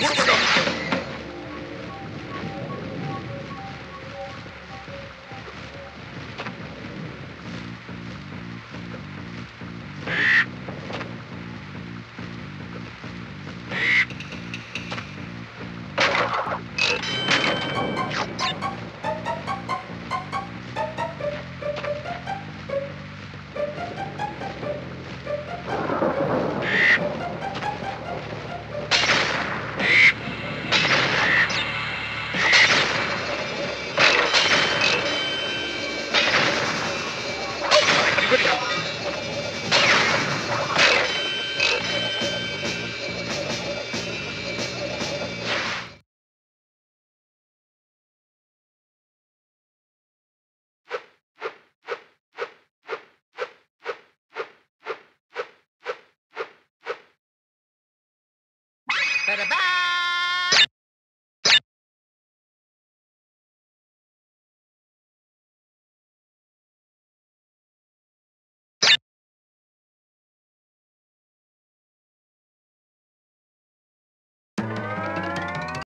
What am I gonna- Ba-da-bye!